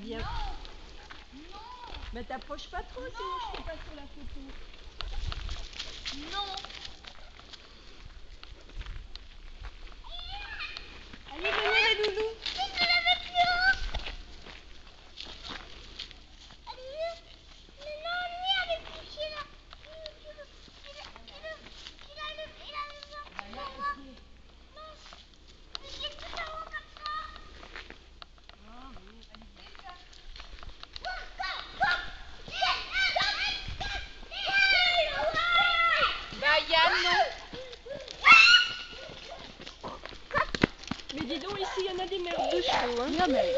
bien. Non Mais t'approches pas trop, sinon je suis pas sur la photo. Non dis donc, ici, il y en a des merdes de chevaux. Hein. Non, mais...